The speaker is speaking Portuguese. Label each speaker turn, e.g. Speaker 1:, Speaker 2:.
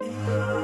Speaker 1: Música